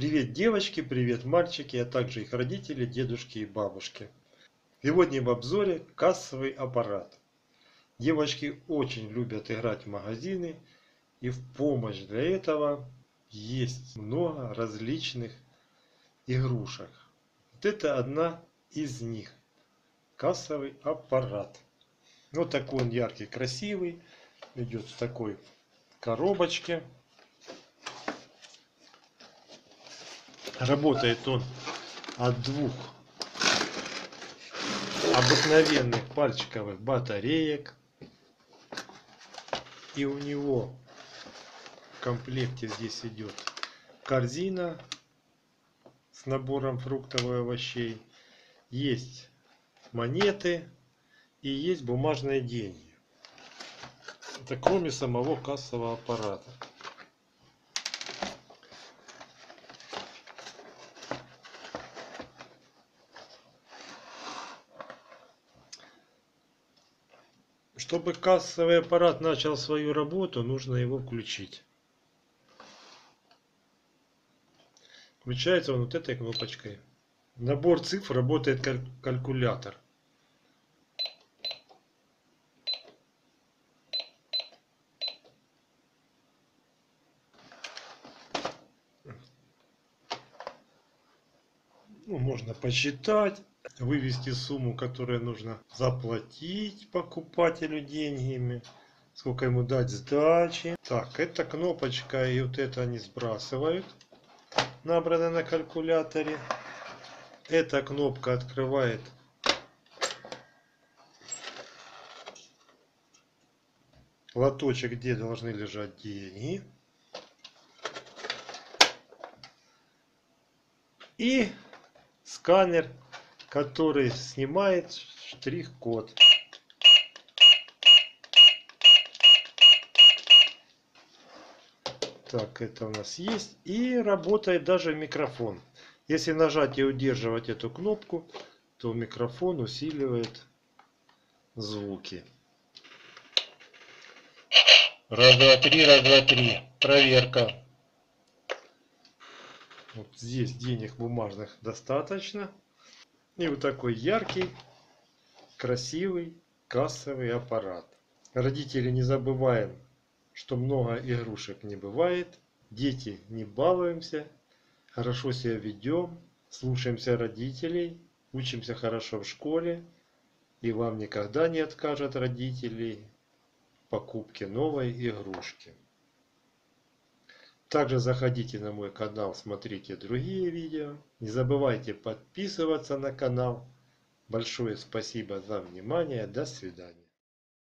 Привет девочки, привет мальчики, а также их родители, дедушки и бабушки. Сегодня в обзоре кассовый аппарат. Девочки очень любят играть в магазины и в помощь для этого есть много различных игрушек. Вот это одна из них. Кассовый аппарат. Вот такой он яркий, красивый. Идет в такой коробочке. Работает он от двух обыкновенных пальчиковых батареек. И у него в комплекте здесь идет корзина с набором фруктов и овощей. Есть монеты и есть бумажные деньги. Это кроме самого кассового аппарата. Чтобы кассовый аппарат начал свою работу, нужно его включить. Включается он вот этой кнопочкой. Набор цифр работает как калькулятор. Ну, можно посчитать вывести сумму, которую нужно заплатить покупателю деньгами, сколько ему дать сдачи. Так, эта кнопочка и вот это они сбрасывают, набрано на калькуляторе. Эта кнопка открывает лоточек, где должны лежать деньги. И сканер который снимает штрих-код. Так, это у нас есть. И работает даже микрофон. Если нажать и удерживать эту кнопку, то микрофон усиливает звуки. Раз, два, три, раз, два, три. Проверка. Вот здесь денег бумажных достаточно. И вот такой яркий, красивый кассовый аппарат. Родители не забываем, что много игрушек не бывает. Дети не балуемся, хорошо себя ведем, слушаемся родителей, учимся хорошо в школе. И вам никогда не откажут родители в покупке новой игрушки. Также заходите на мой канал, смотрите другие видео. Не забывайте подписываться на канал. Большое спасибо за внимание. До свидания.